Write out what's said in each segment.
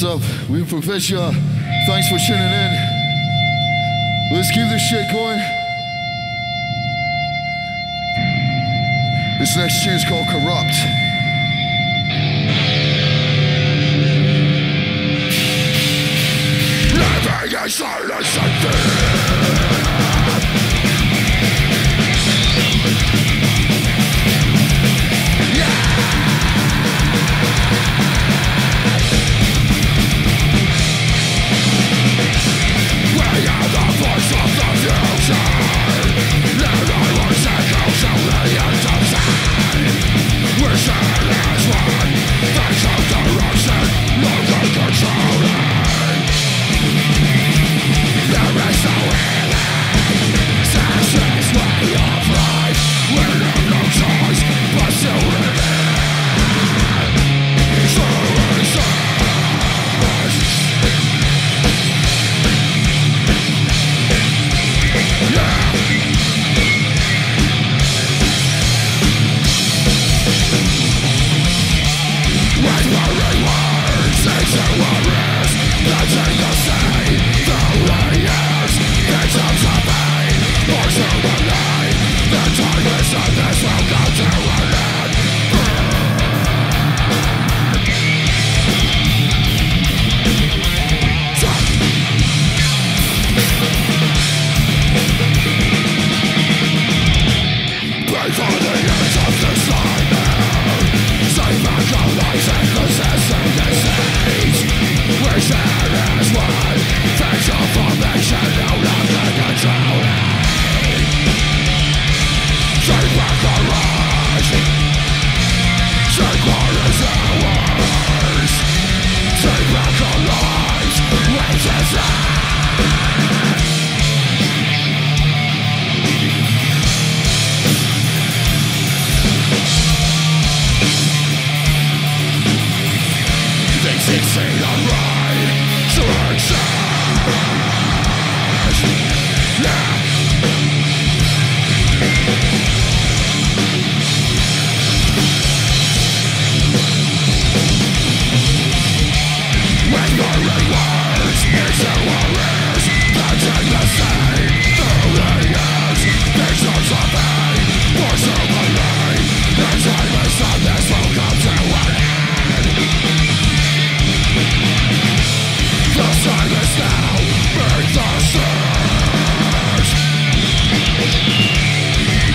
What's up? We Professor. Thanks for tuning in. Let's keep this shit going. This next tune is called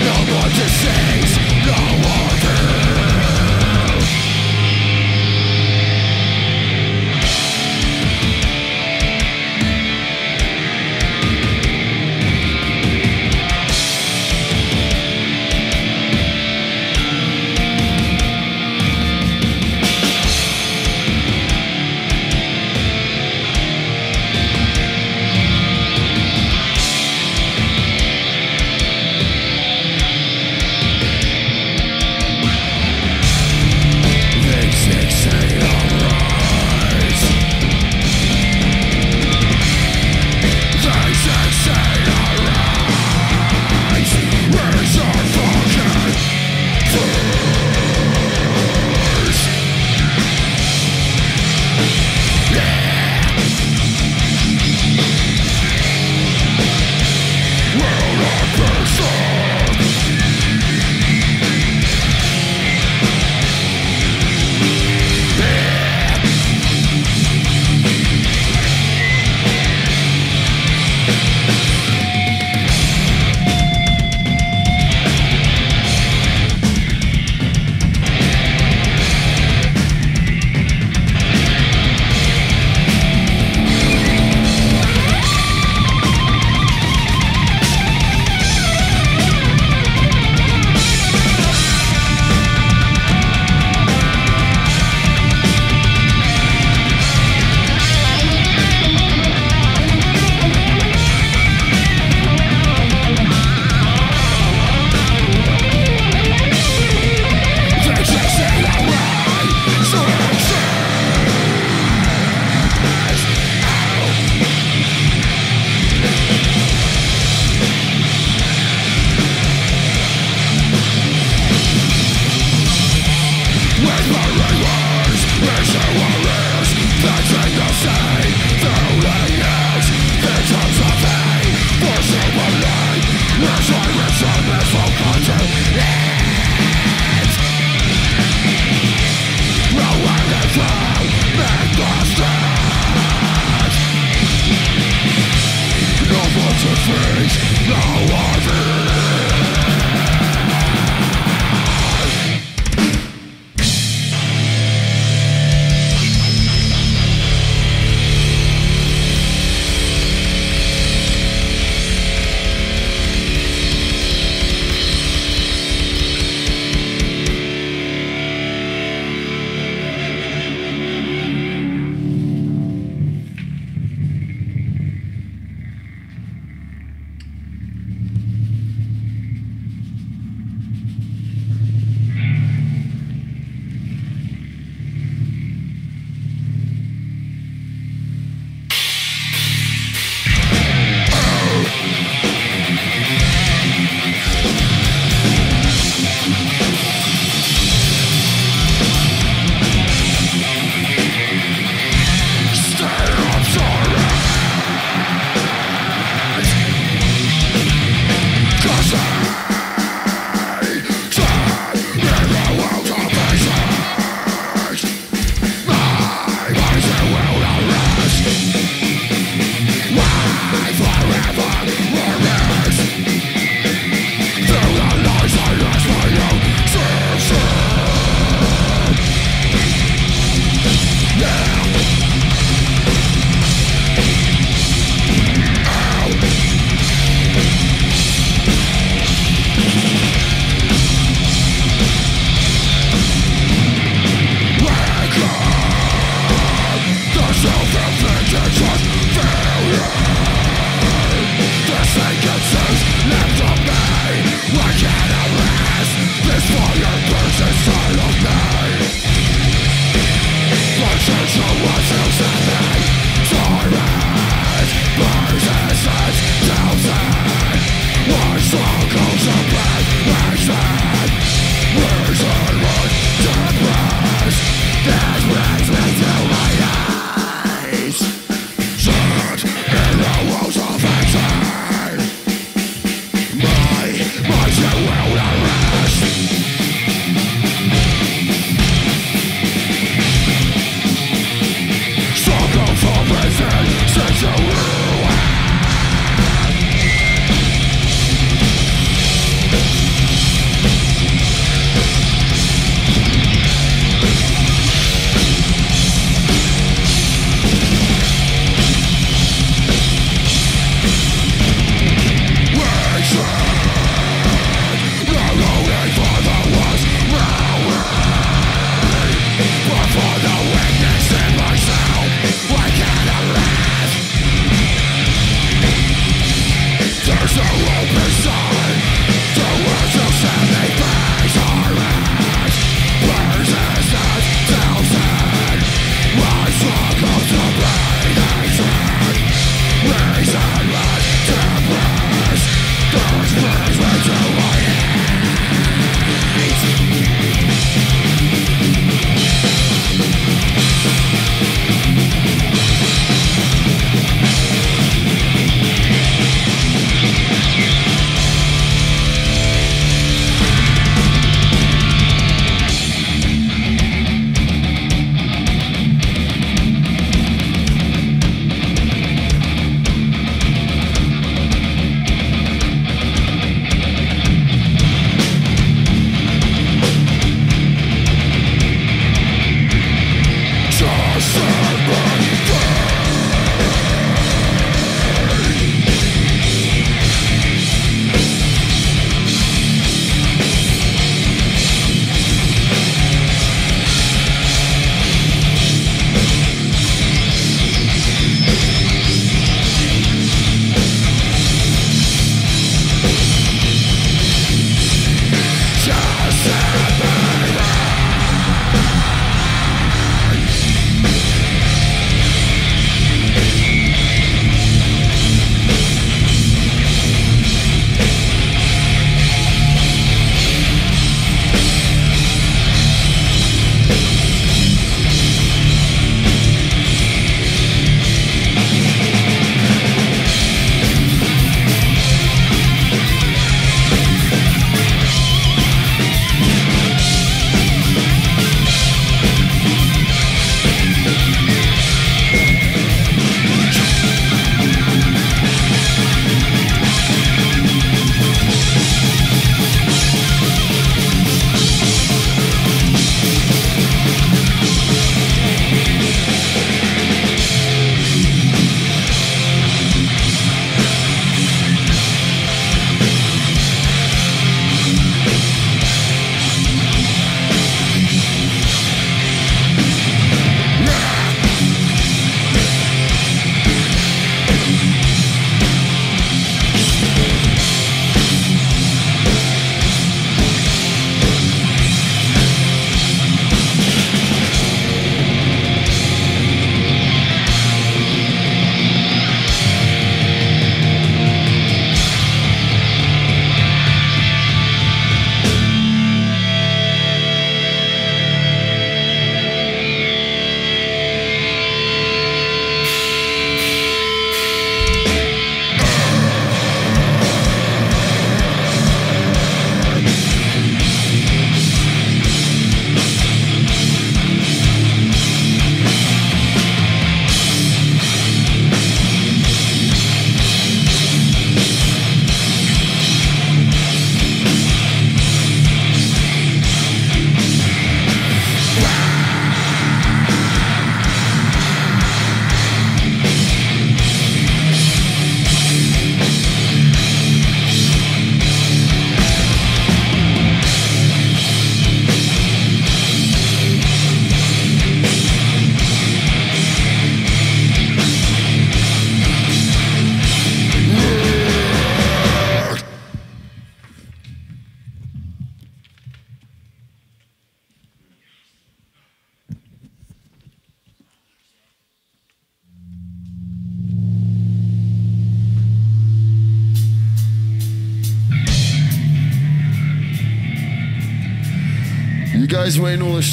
No more disease, no more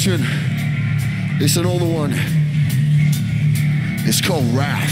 tune. It's an older one. It's called Wrath.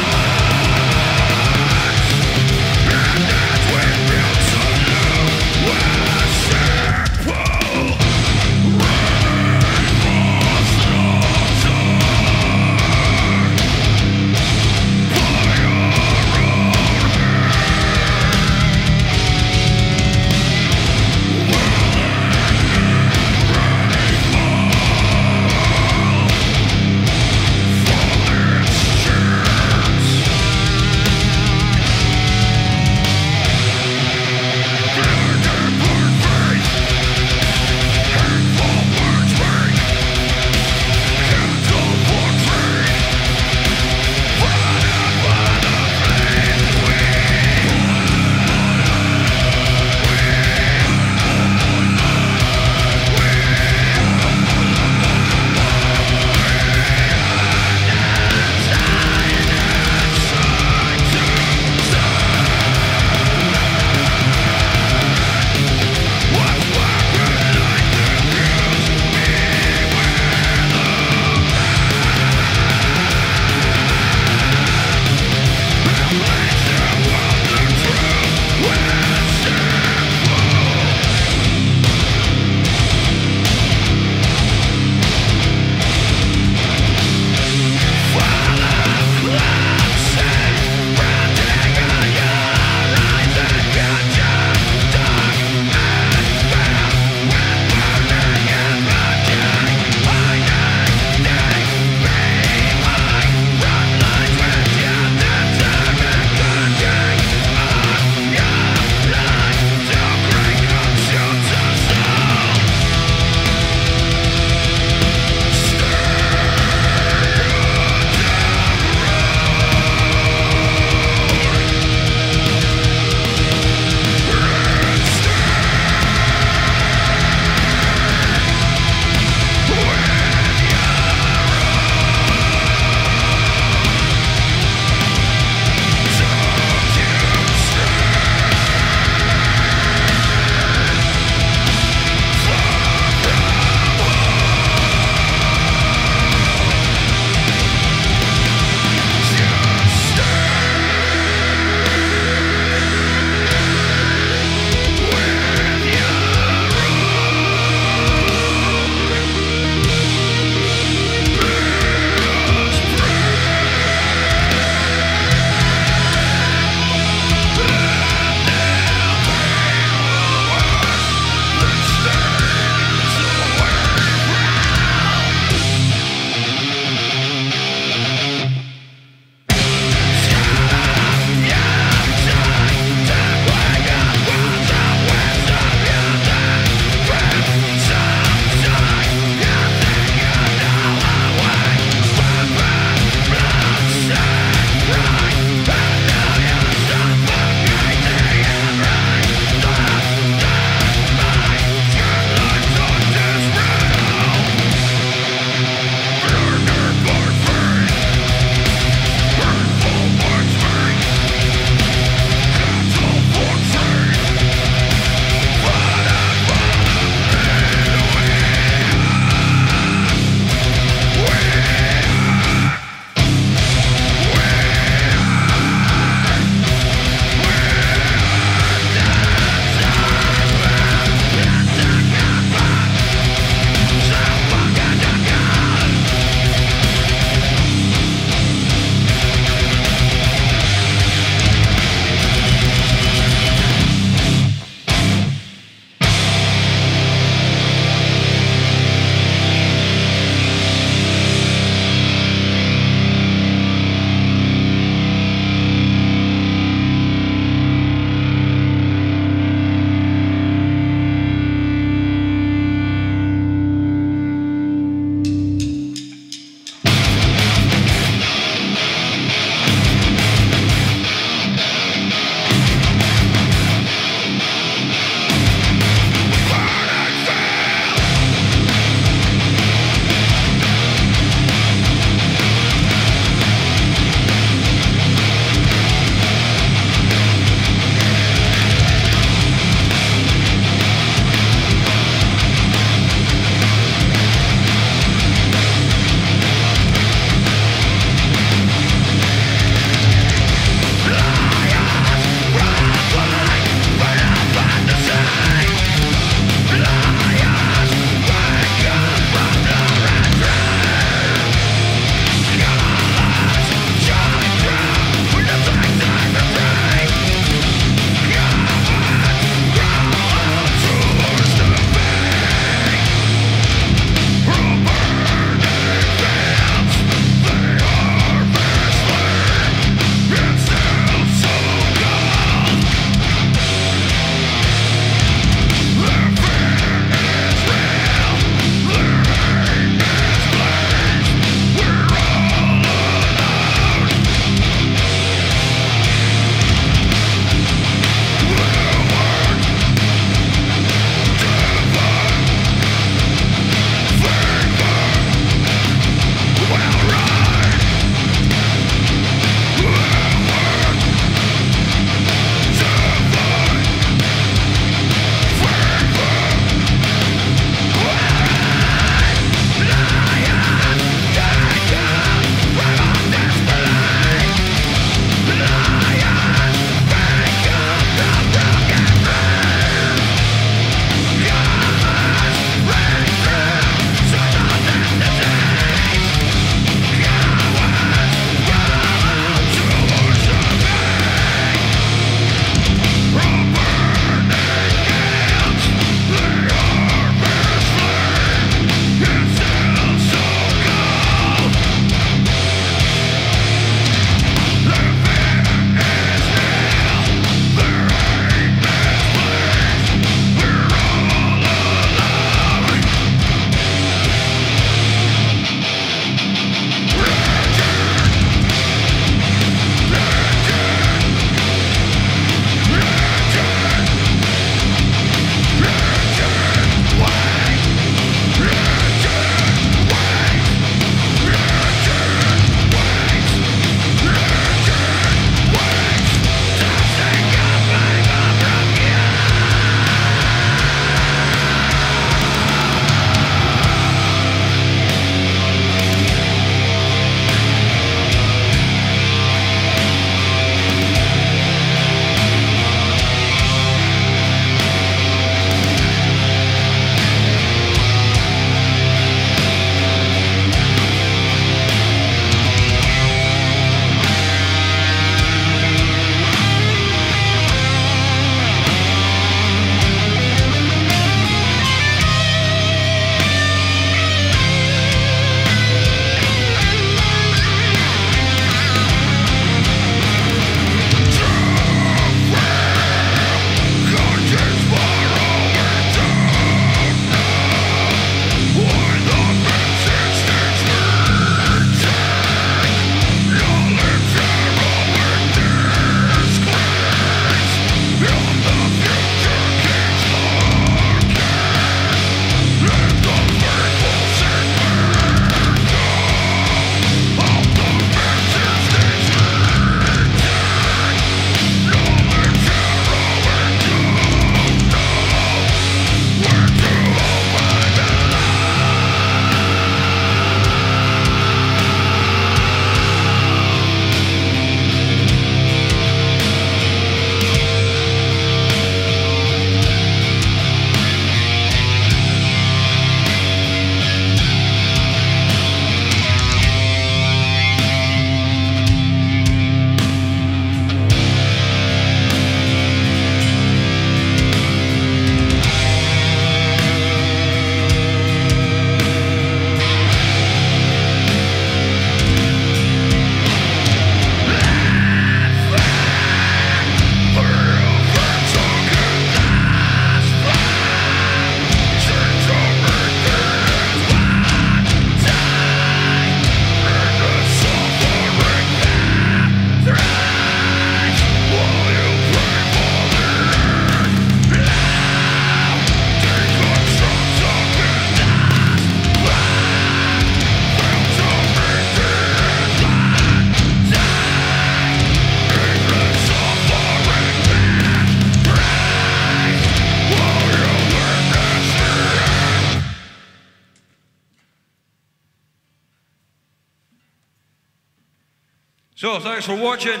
Thanks for watching.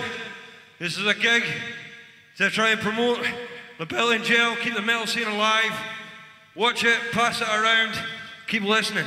This is a gig to try and promote the Belle Angele, keep the metal scene alive. Watch it, pass it around, keep listening.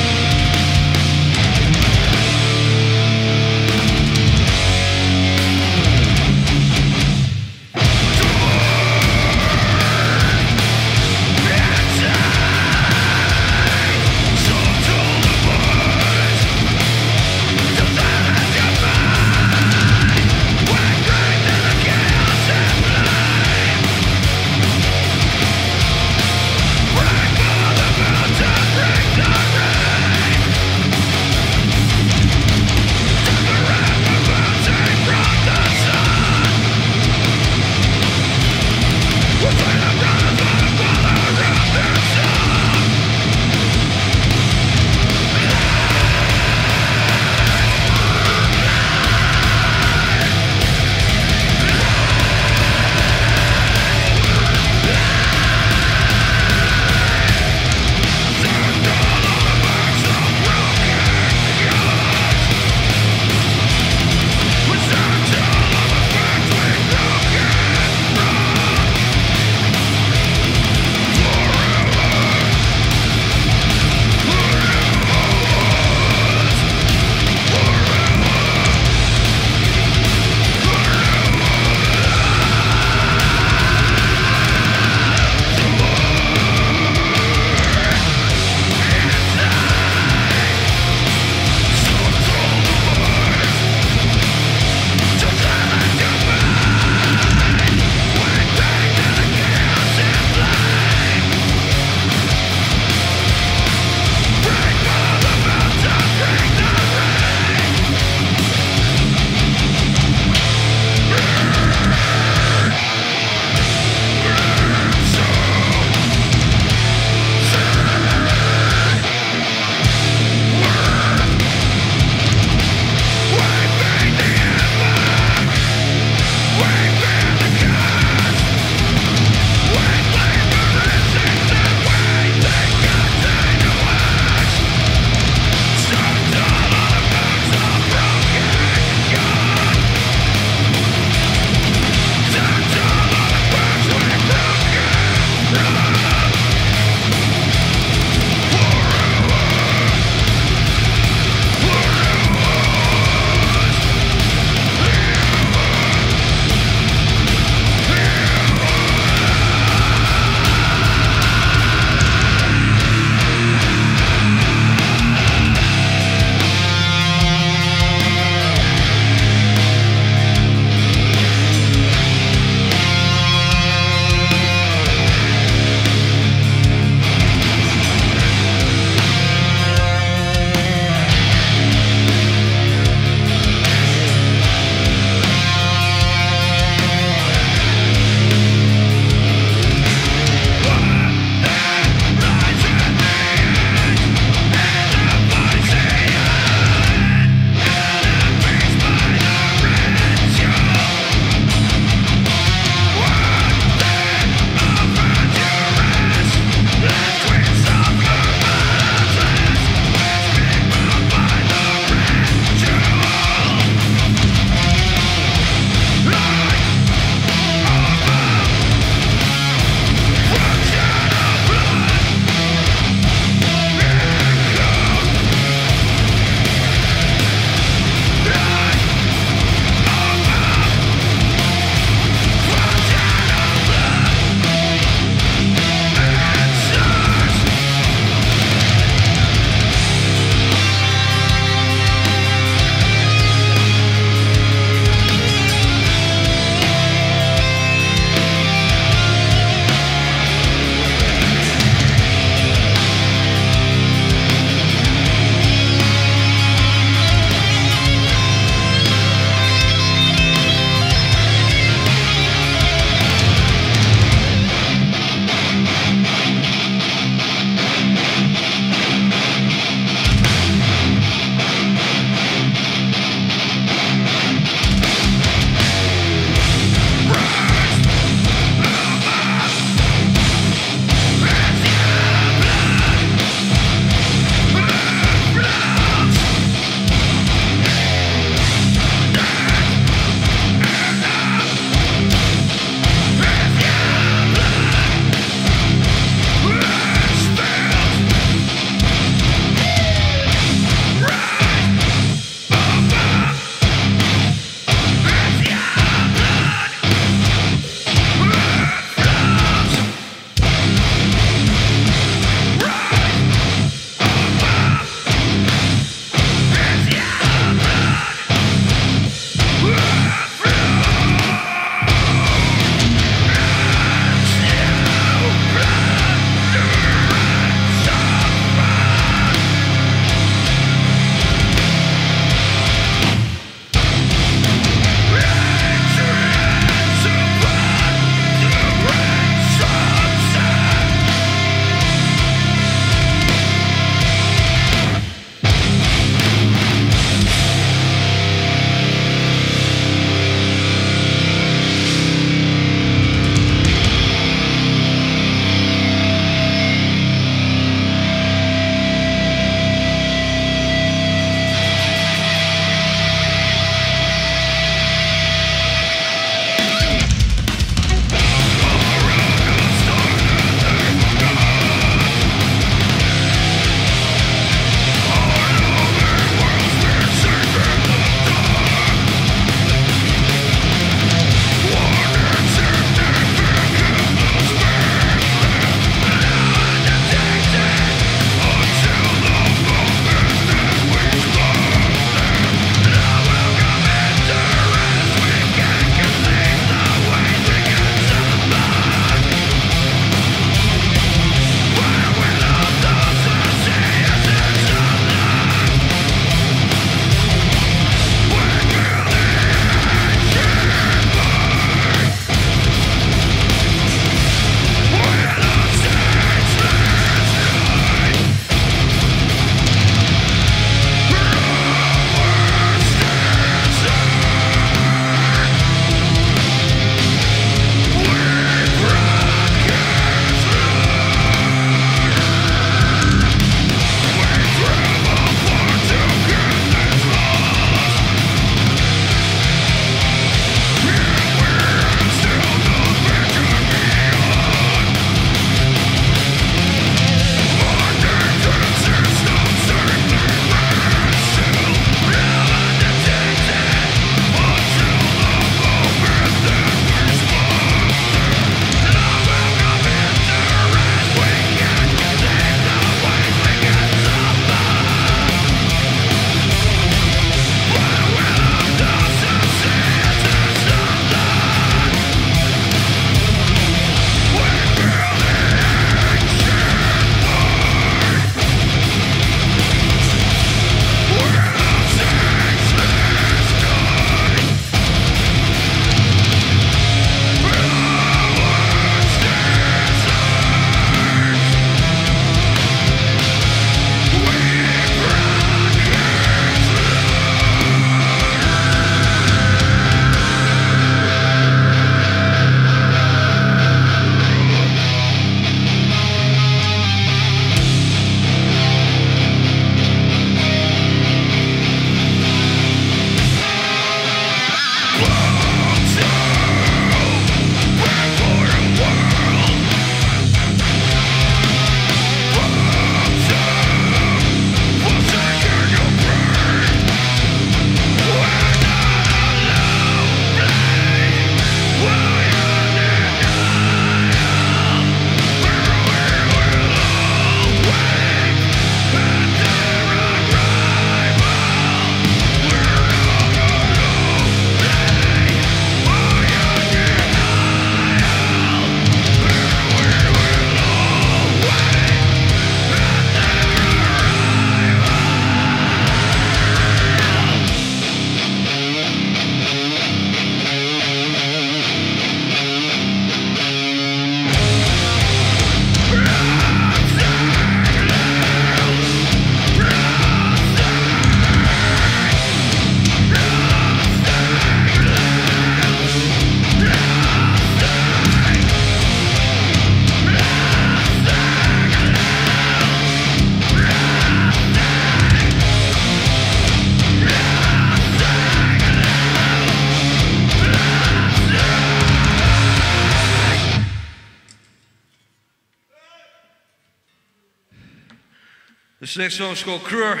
This next song's called Cruer.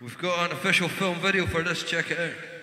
We've got an official film video for this, check it out.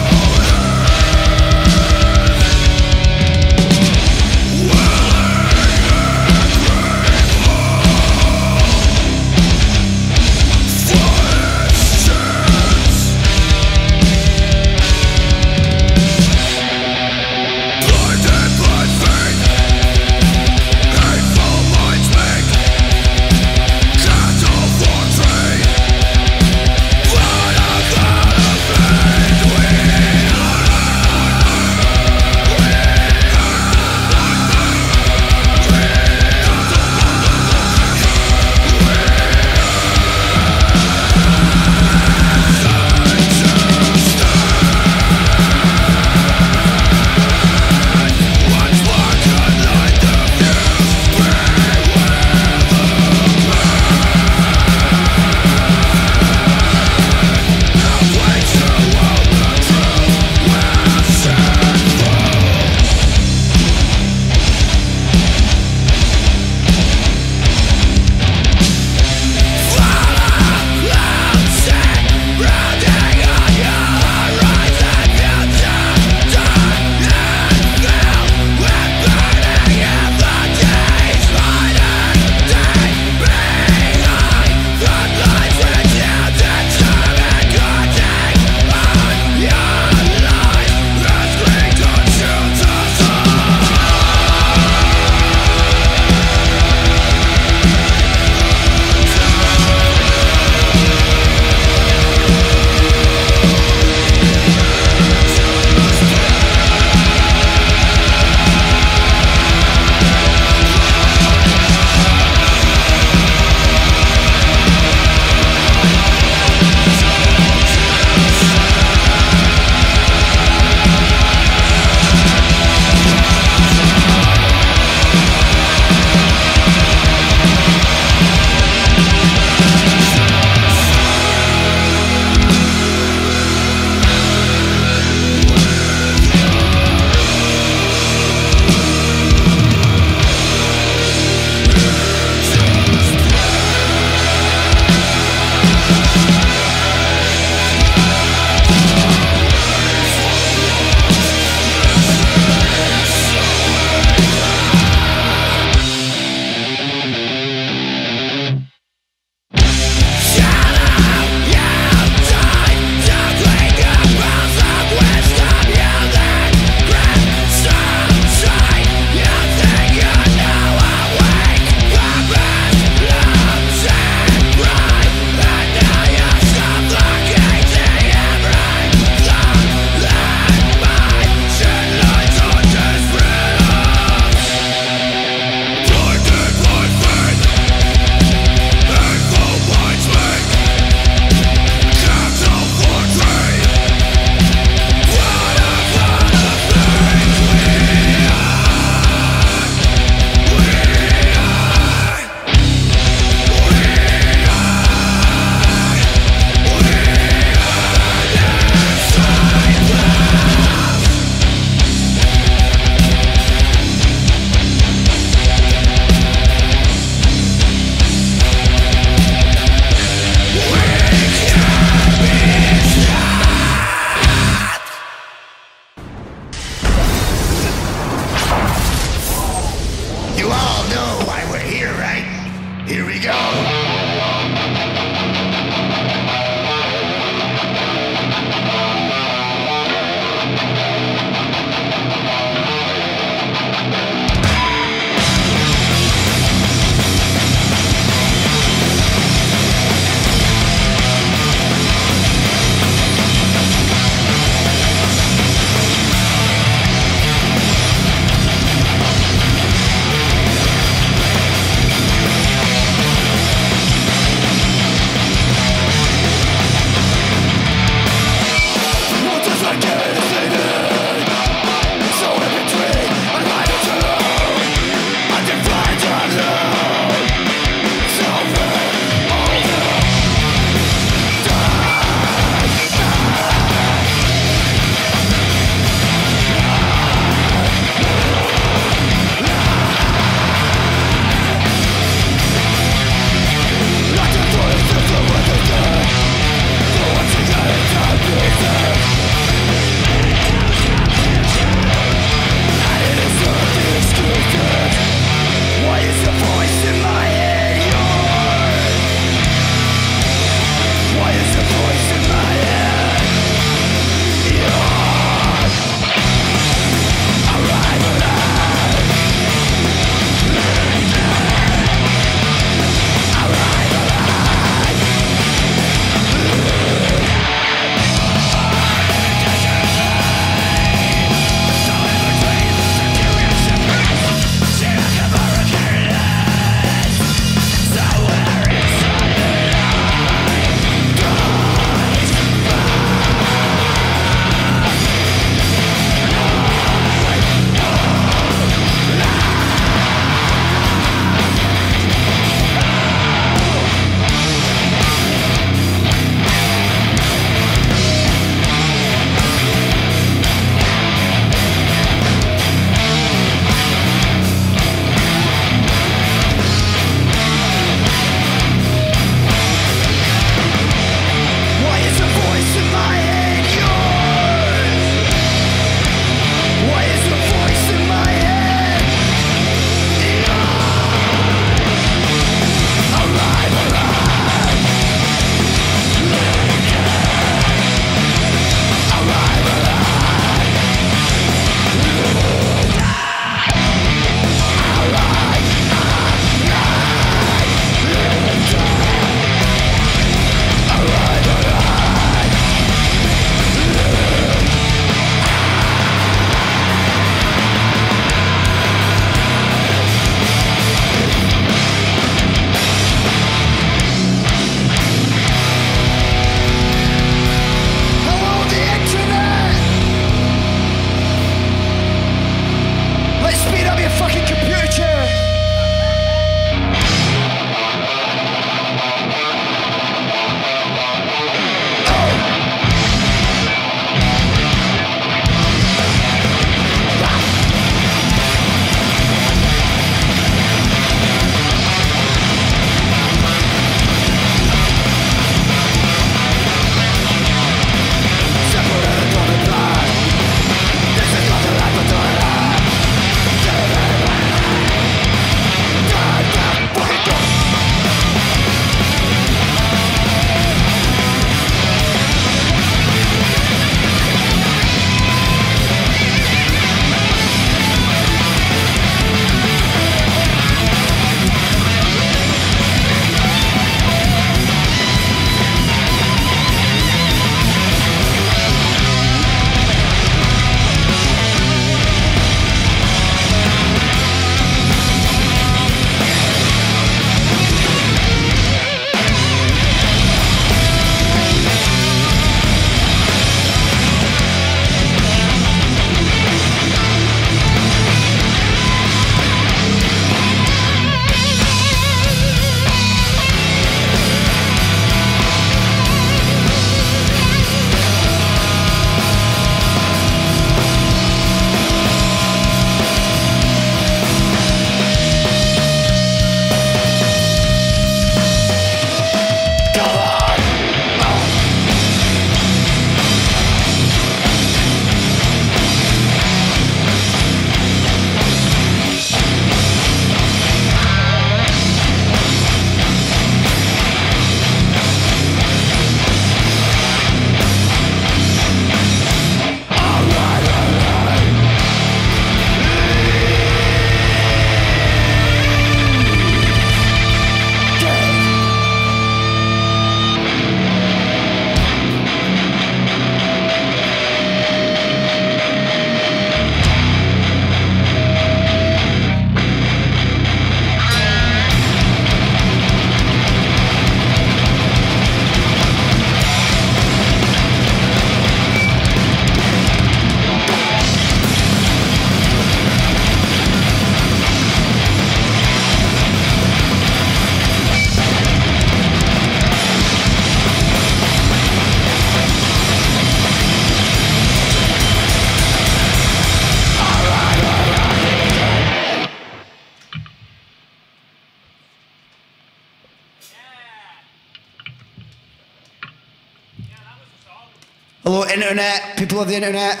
Internet, people of the internet.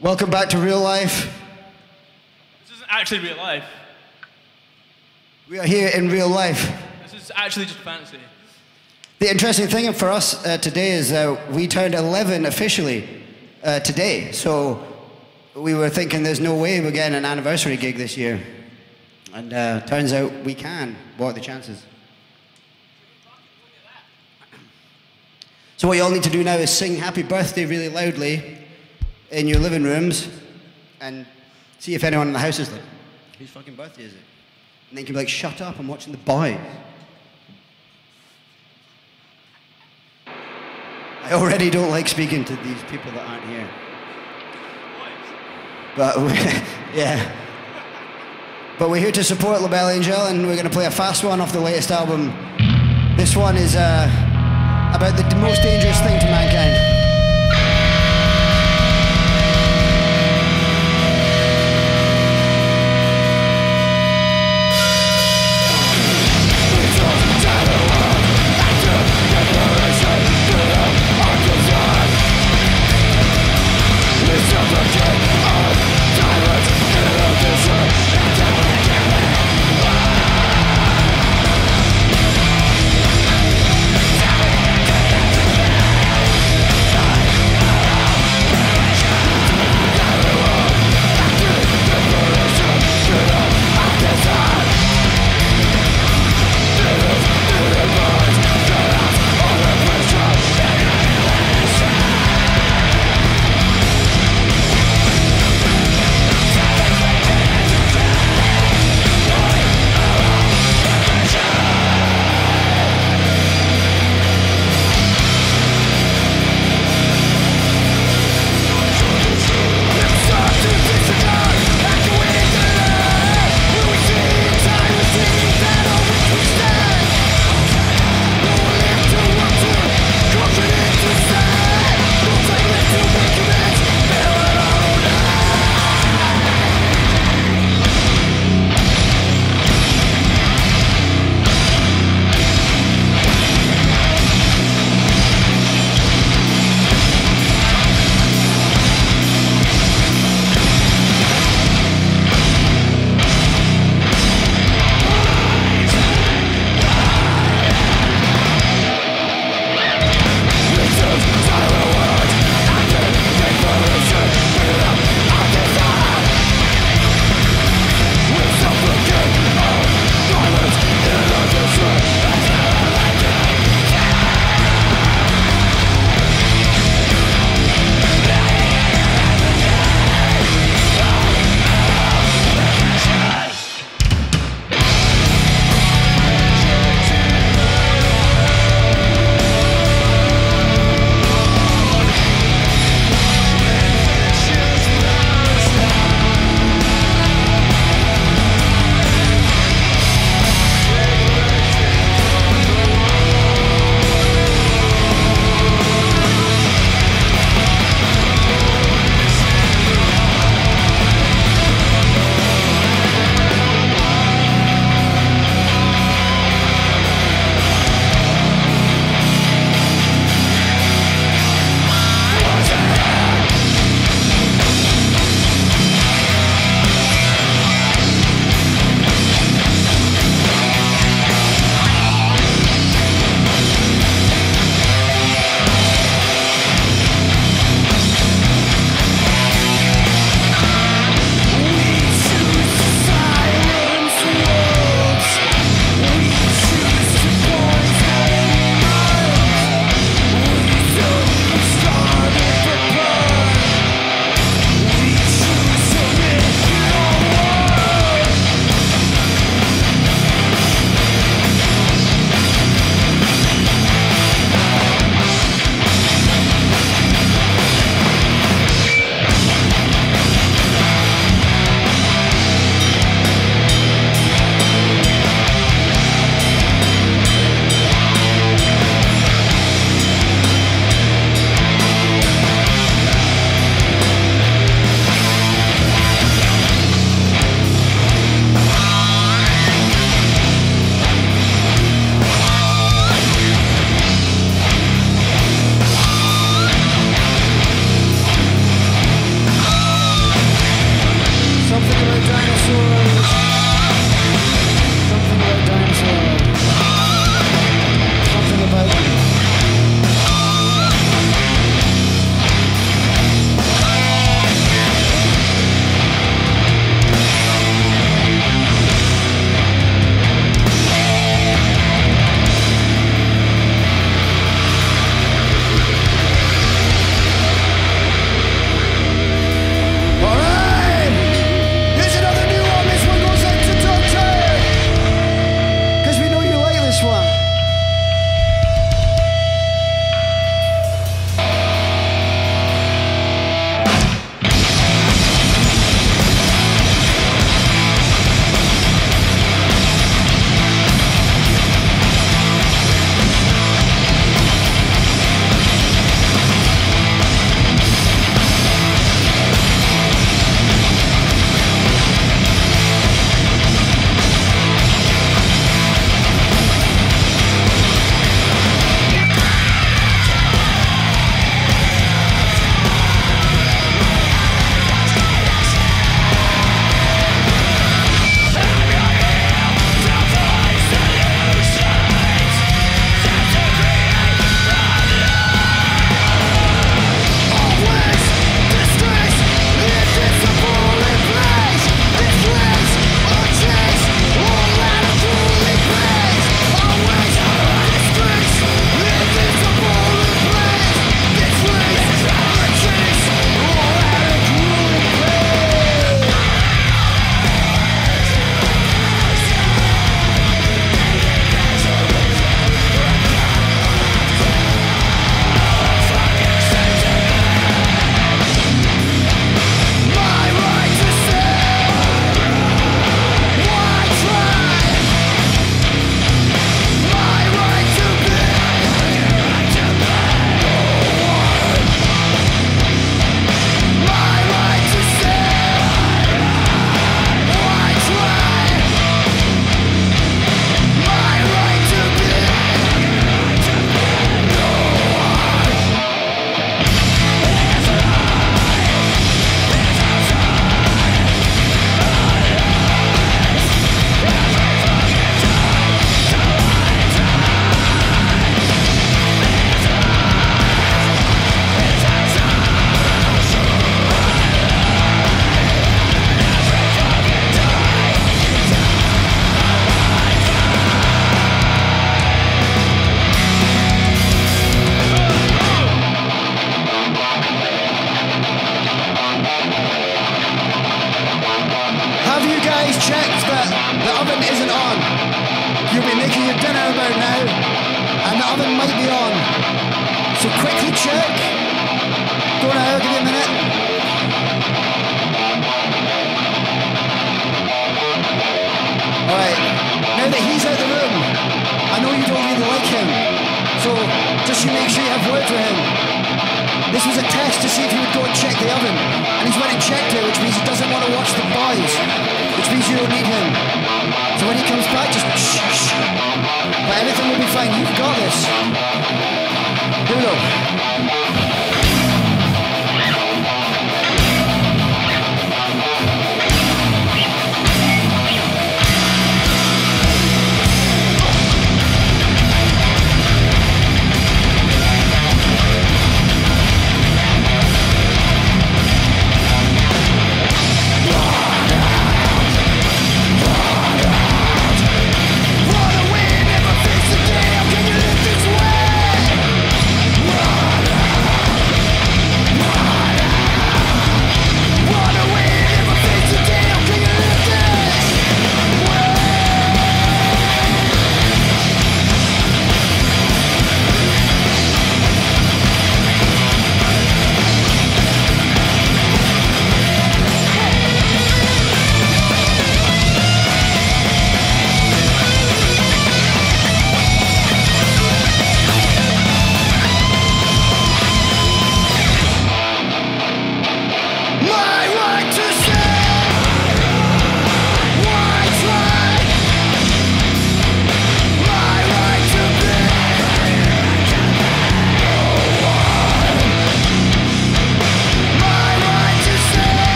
Welcome back to real life. This isn't actually real life. We are here in real life. This is actually just fantasy. The interesting thing for us uh, today is uh, we turned 11 officially uh, today. So we were thinking there's no way we're getting an anniversary gig this year. And uh, turns out we can. What are the chances? So what you all need to do now is sing happy birthday really loudly in your living rooms and see if anyone in the house is like, whose fucking birthday is it? And then you can be like, shut up, I'm watching the boys. I already don't like speaking to these people that aren't here. But yeah. But we're here to support La Belle Angele, and we're going to play a fast one off the latest album. This one is uh, about the most dangerous thing to mankind.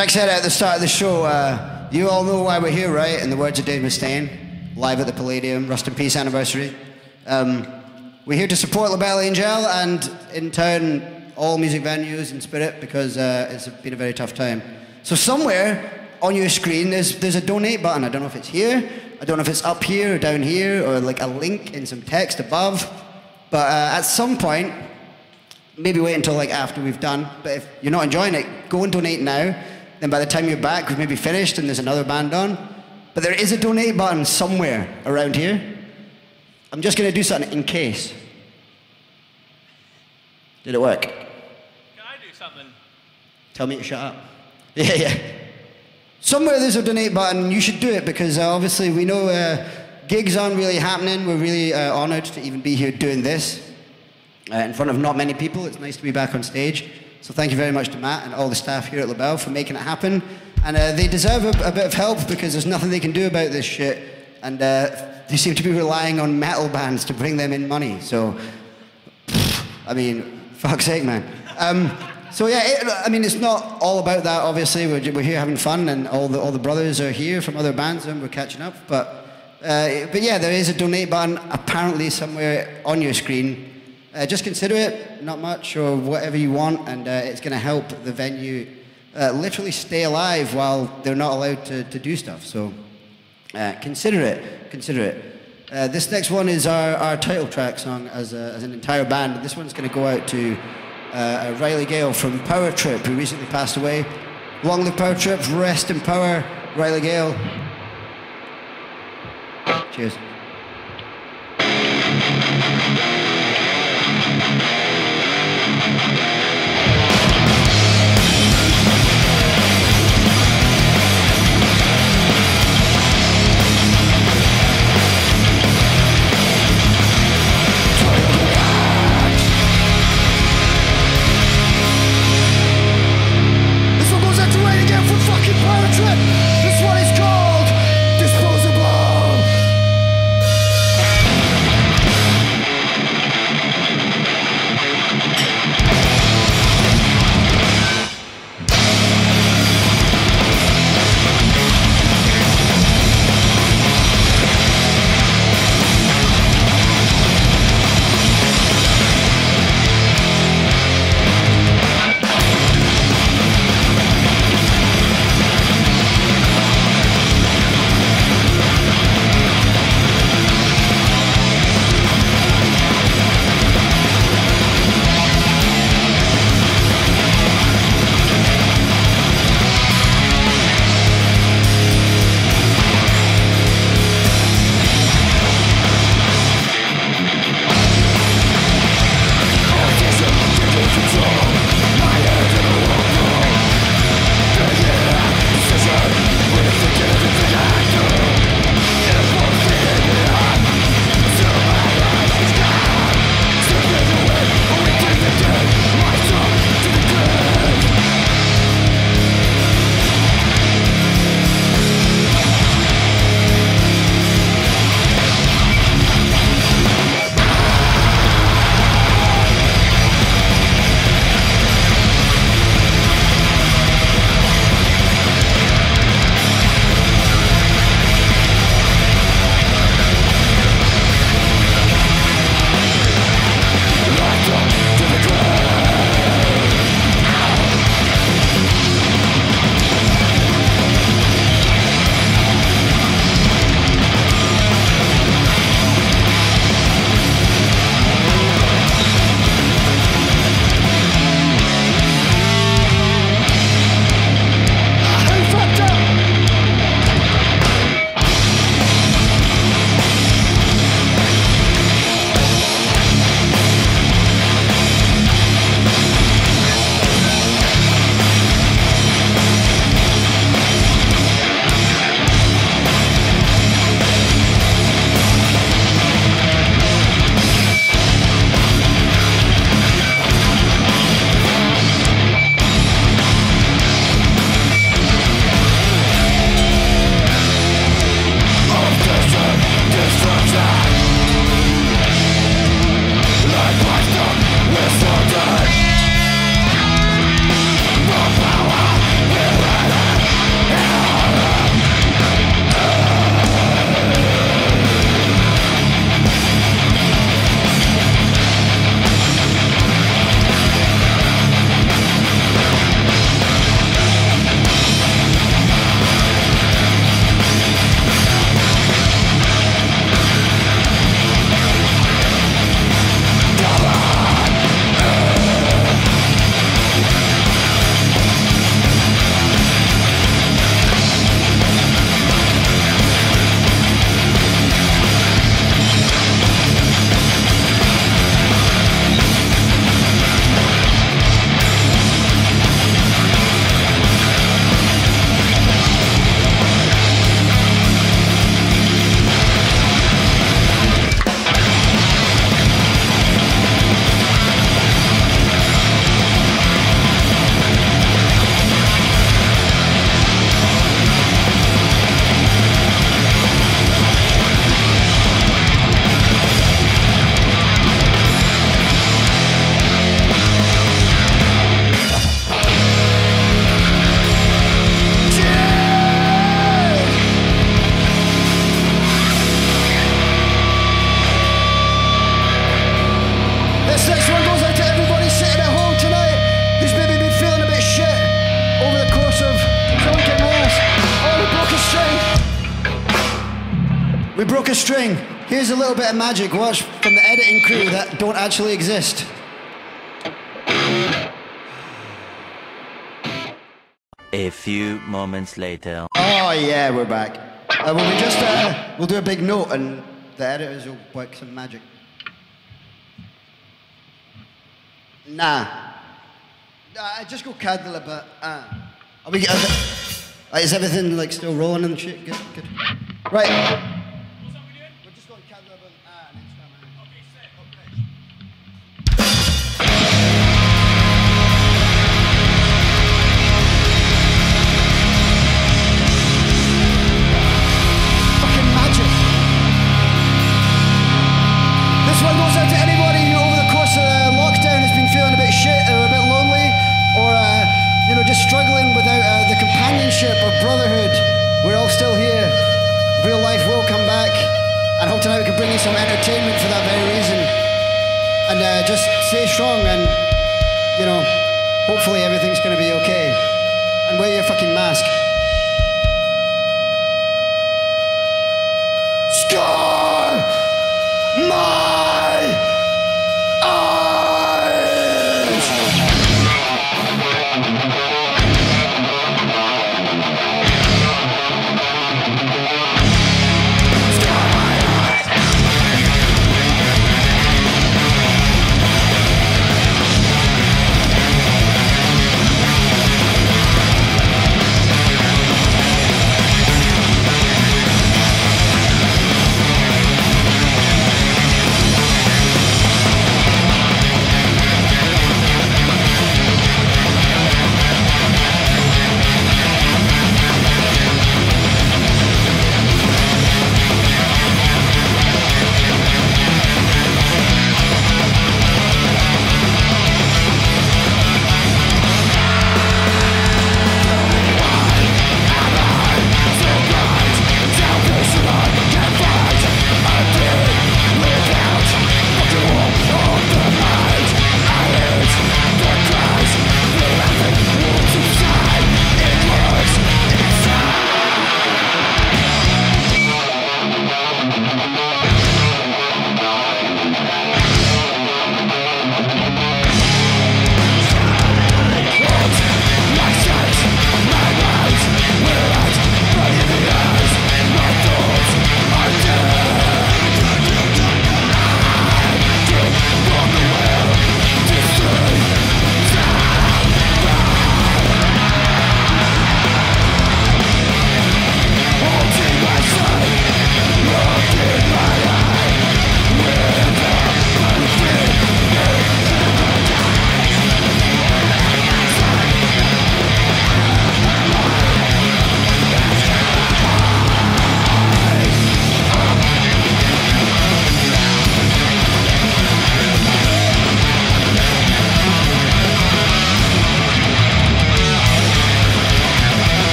Jack said at the start of the show, uh, you all know why we're here, right? In the words of Dave Mustaine, live at the Palladium, Rust in Peace anniversary. Um, we're here to support La Belle Angele and, in turn, all music venues in spirit because uh, it's been a very tough time. So, somewhere on your screen, there's, there's a donate button. I don't know if it's here, I don't know if it's up here or down here, or like a link in some text above. But uh, at some point, maybe wait until like after we've done. But if you're not enjoying it, go and donate now. Then by the time you're back, we've maybe finished and there's another band on. But there is a donate button somewhere around here. I'm just going to do something in case. Did it work? Can I do something? Tell me to shut up. Yeah, yeah. Somewhere there's a donate button. You should do it because uh, obviously we know uh, gigs aren't really happening. We're really uh, honoured to even be here doing this uh, in front of not many people. It's nice to be back on stage. So thank you very much to Matt and all the staff here at La Belle for making it happen. And uh, they deserve a, a bit of help because there's nothing they can do about this shit. And uh, they seem to be relying on metal bands to bring them in money. So, I mean, fuck's sake, man. Um, so yeah, it, I mean, it's not all about that. Obviously, we're, we're here having fun, and all the all the brothers are here from other bands, and we're catching up. But uh, but yeah, there is a donate button apparently somewhere on your screen. Uh, just consider it, not much or whatever you want, and uh, it's going to help the venue uh, literally stay alive while they're not allowed to, to do stuff. So uh, consider it, consider it. Uh, this next one is our, our title track song as, a, as an entire band. This one's going to go out to uh, Riley Gale from Power Trip, who recently passed away. Long live Power Trip, rest in power, Riley Gale. Cheers. Little bit of magic. Watch from the editing crew that don't actually exist. A few moments later. Oh yeah, we're back. Uh, well, we just uh, we'll do a big note, and the editors will work some magic. Nah. I just go candle a bit. Uh, are we? Uh, uh, is everything like still rolling and shit? Good, good. Right.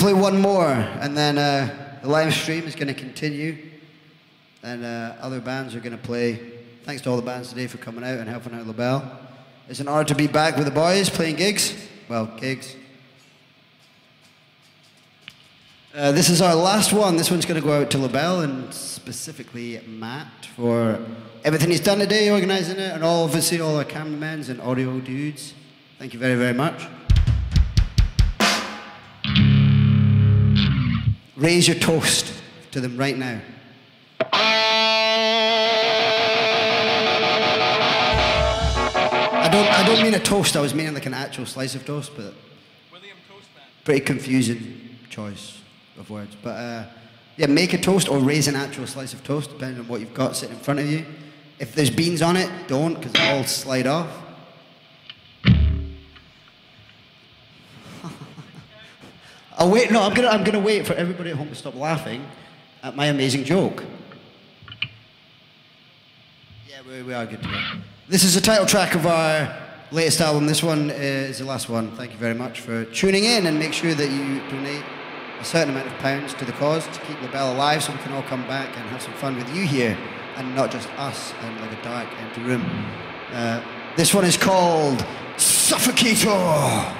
Play one more, and then uh, the live stream is going to continue. And uh, other bands are going to play. Thanks to all the bands today for coming out and helping out La Belle. It's an honor to be back with the boys playing gigs. Well, gigs. Uh, this is our last one. This one's going to go out to La Belle and specifically Matt for everything he's done today, organising it, and all obviously all our cameramen and audio dudes. Thank you very, very much. Raise your toast to them right now. I don't, I don't mean a toast, I was meaning like an actual slice of toast, but William Toastman. pretty confusing choice of words. But uh, yeah, make a toast or raise an actual slice of toast, depending on what you've got sitting in front of you. If there's beans on it, don't, because they'll all slide off. I'll wait. No, I'm gonna. I'm gonna wait for everybody at home to stop laughing at my amazing joke. Yeah, we, we are good to go. This is the title track of our latest album. This one is the last one. Thank you very much for tuning in and make sure that you donate a certain amount of pounds to the cause to keep La Belle alive so we can all come back and have some fun with you here and not just us in like a dark, empty room. Uh, this one is called Suffocator.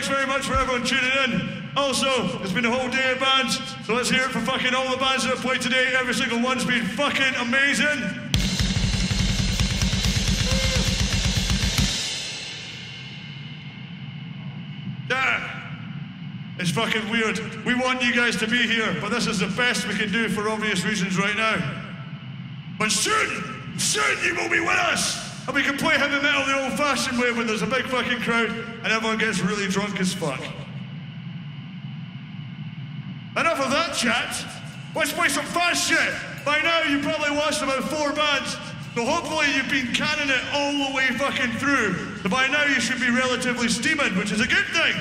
Thanks very much for everyone tuning in. Also, it's been a whole day of bands, so let's hear it for fucking all the bands that have played today. Every single one's been fucking amazing. It's fucking weird. We want you guys to be here, but this is the best we can do for obvious reasons right now. But soon, soon you will be with us! We can play heavy metal the old fashioned way when there's a big fucking crowd and everyone gets really drunk as fuck. Enough of that chat. Let's play some fast shit. By now, you probably watched about four bands, so hopefully you've been canning it all the way fucking through. So by now, you should be relatively steaming, which is a good thing.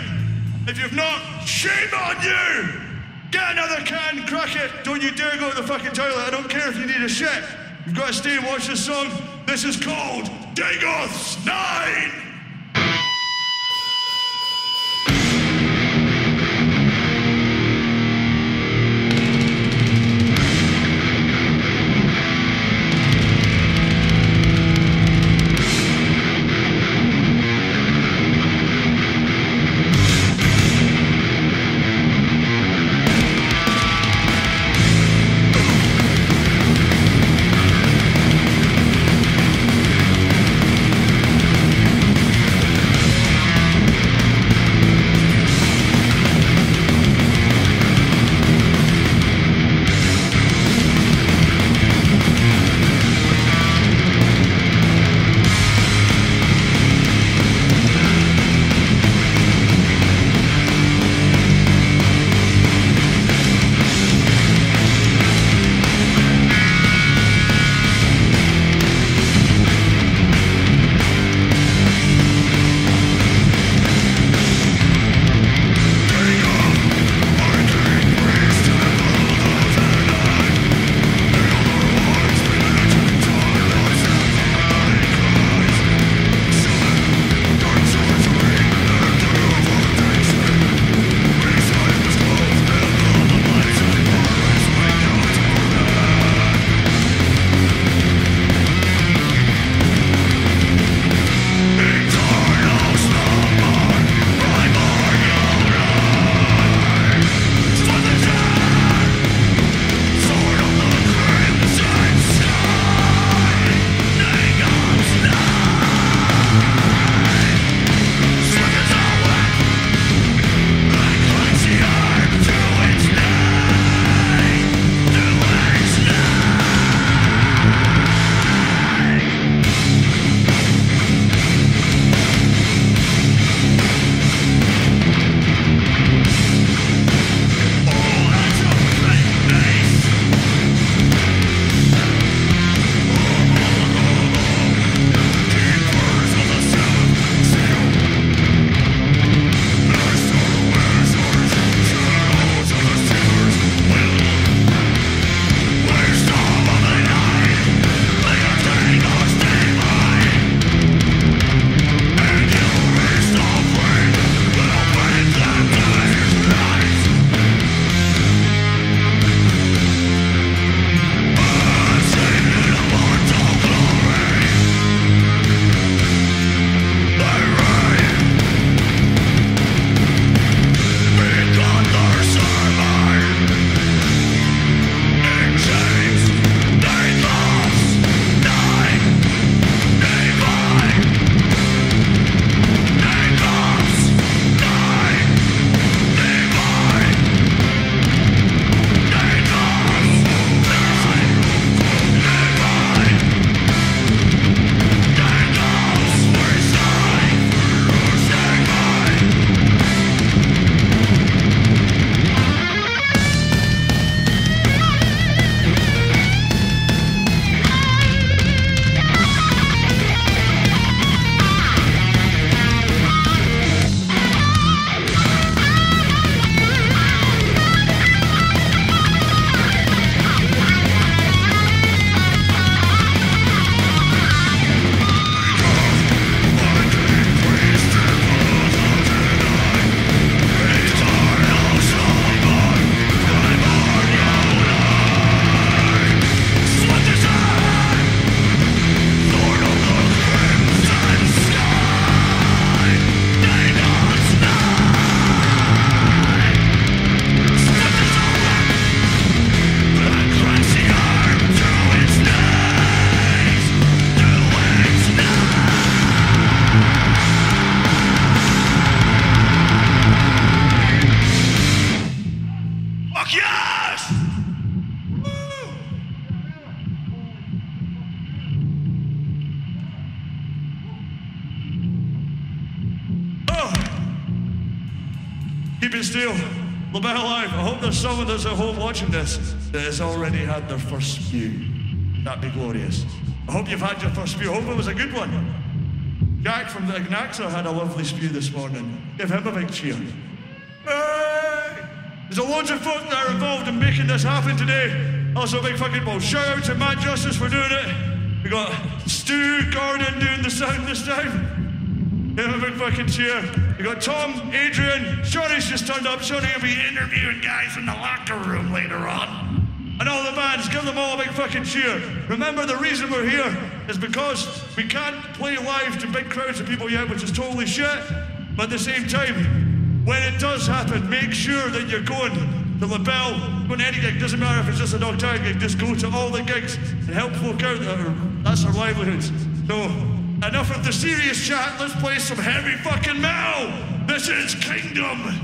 If you've not, shame on you! Get another can, crack it. Don't you dare go to the fucking toilet. I don't care if you need a shit. You've got to stay and watch this song. This is called Dagoth's Nine! Someone that's at home watching this that has already had their first spew. That'd be glorious. I hope you've had your first spew. I hope it was a good one. Jack from the Ignaxa had a lovely spew this morning. Give him a big cheer. Hey! There's a loads of folk that are involved in making this happen today. Also, a big fucking ball. Shout out to Matt Justice for doing it. We got Stu Gordon doing the sound this time. Give him a big fucking cheer. We got Tom, Adrian, Shawnee's just turned up. Shawnee will be interviewing guys in the locker room later on. And all the bands, give them all a big fucking cheer. Remember, the reason we're here is because we can't play live to big crowds of people yet, which is totally shit. But at the same time, when it does happen, make sure that you're going to La Belle, going to any gig, doesn't matter if it's just a dog tag gig, just go to all the gigs and help folk out there. That's our livelihoods. So, enough of the serious chat, let's play some heavy fucking metal. This is Kingdom.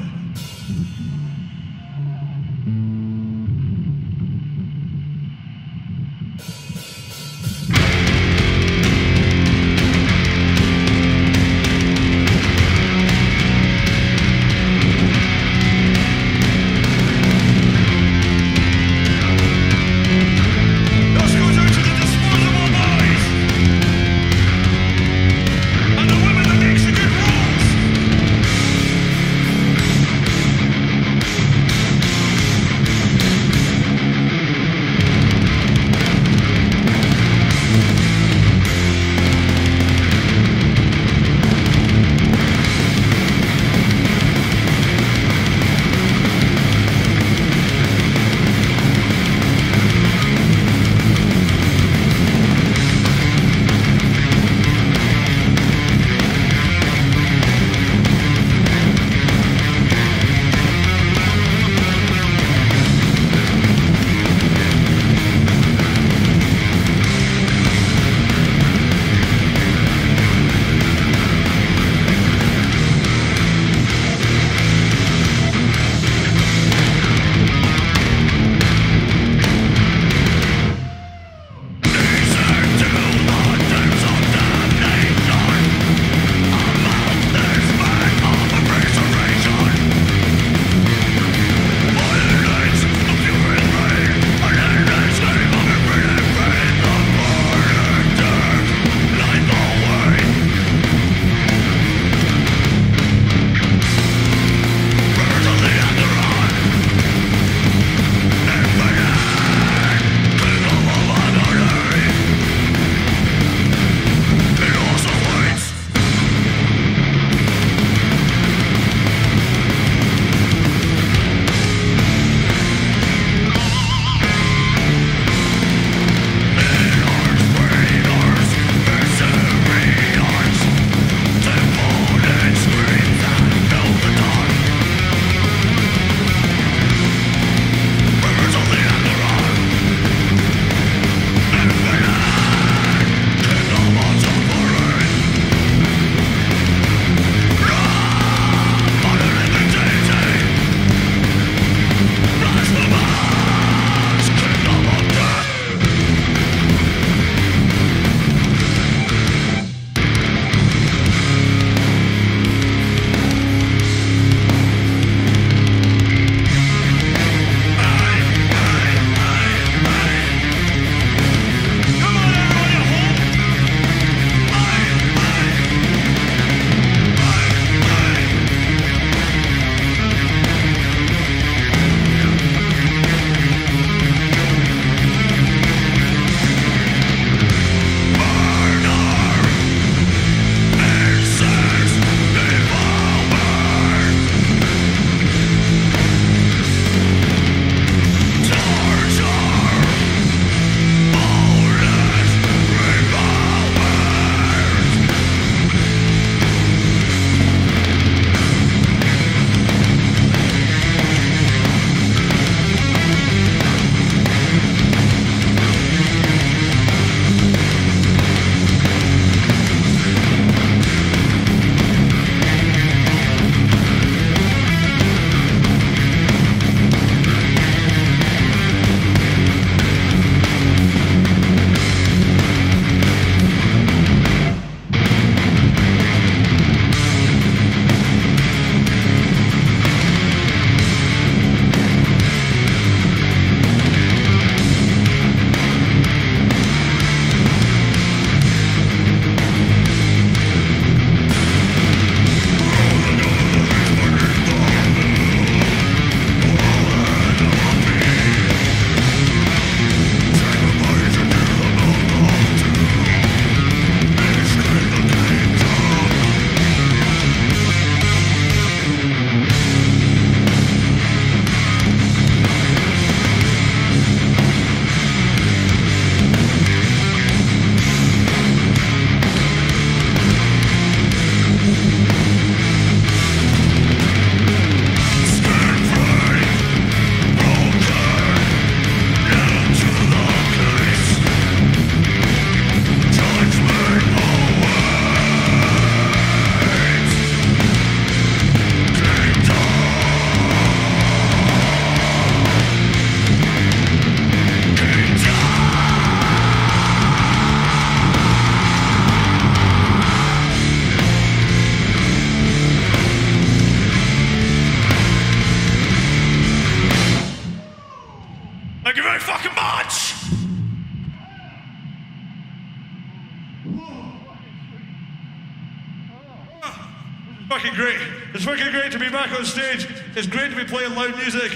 It's fucking great. It's fucking great to be back on stage. It's great to be playing loud music.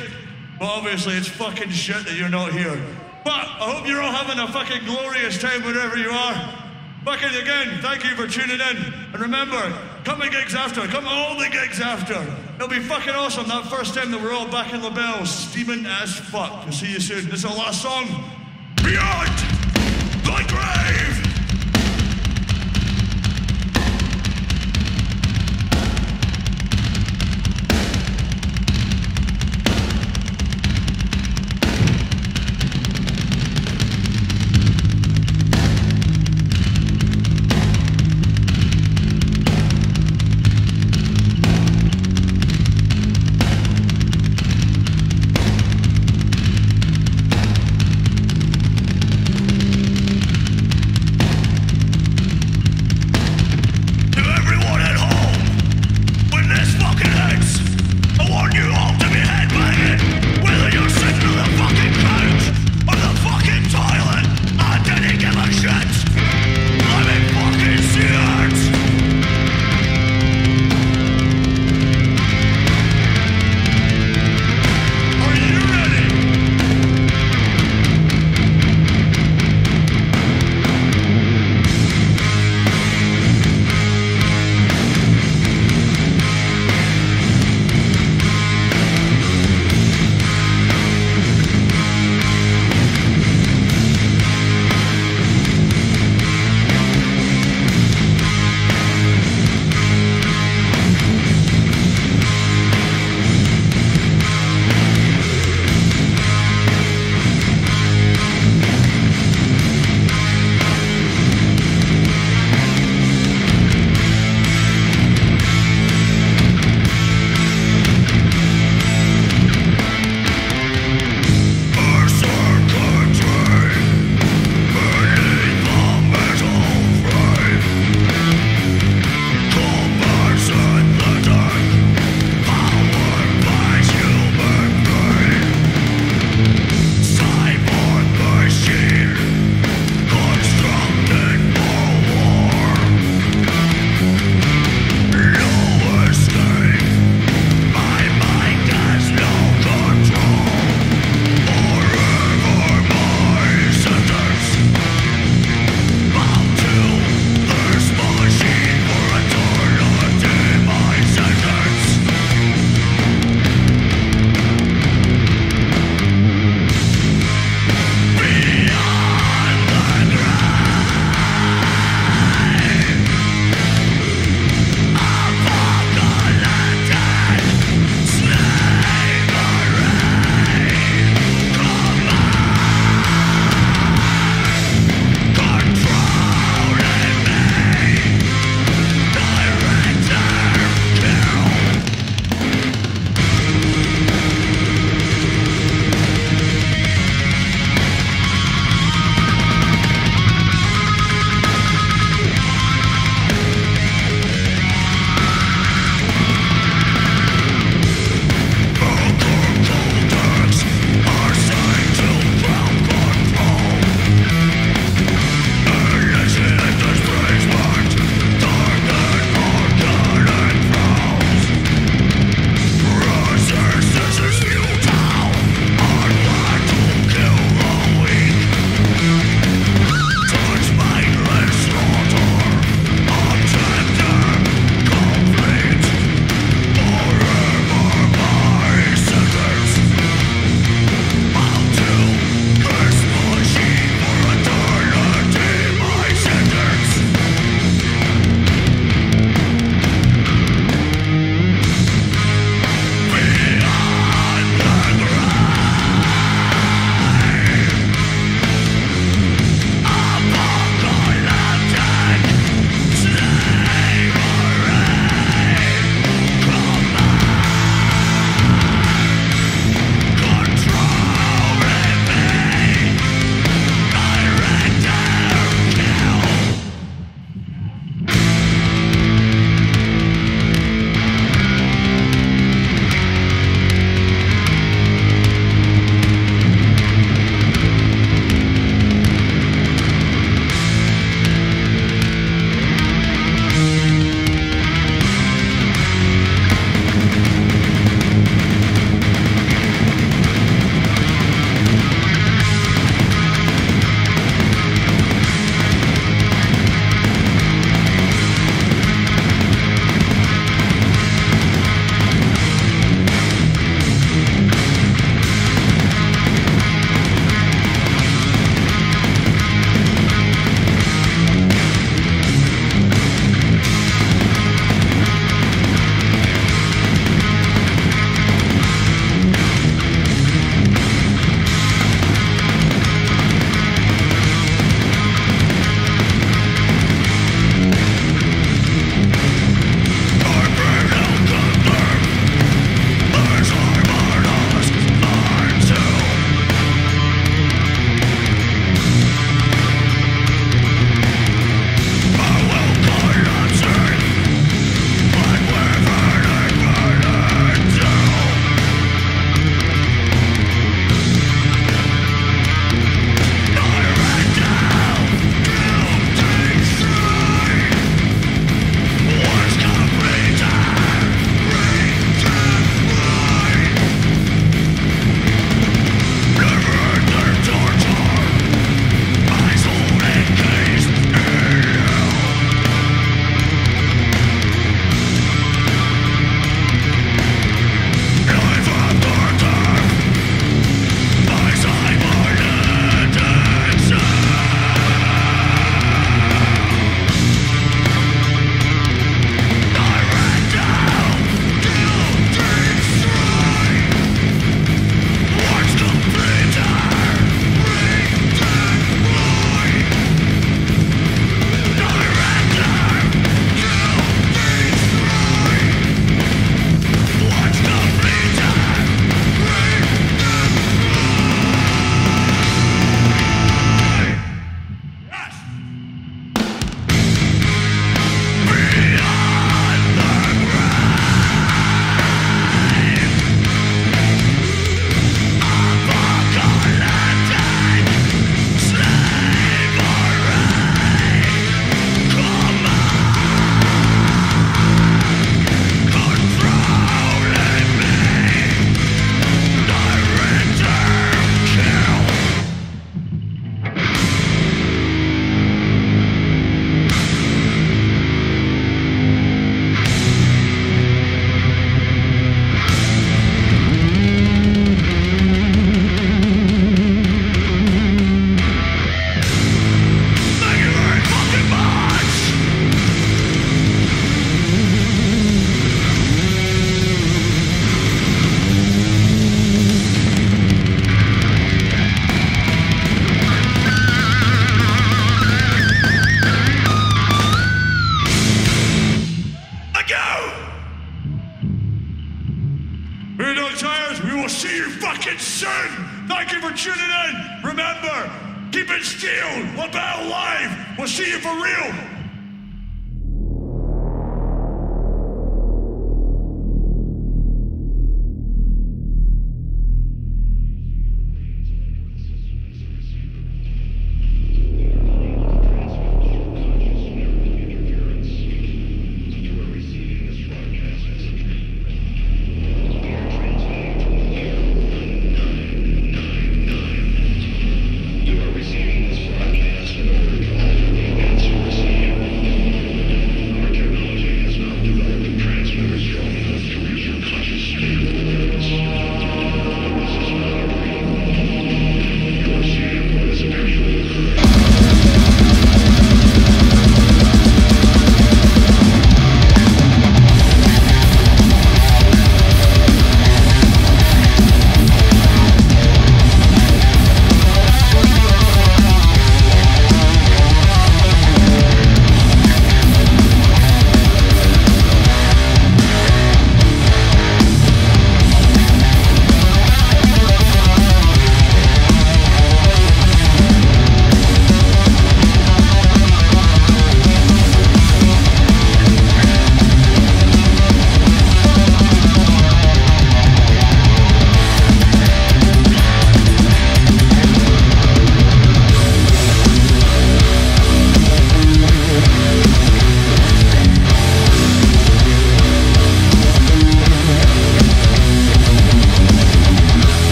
But obviously, it's fucking shit that you're not here. But I hope you're all having a fucking glorious time wherever you are. Fucking again, thank you for tuning in. And remember, come to gigs after. Come all the gigs after. It'll be fucking awesome that first time that we're all back in the bells, steaming as fuck. We'll see you soon. This is our last song. Beyond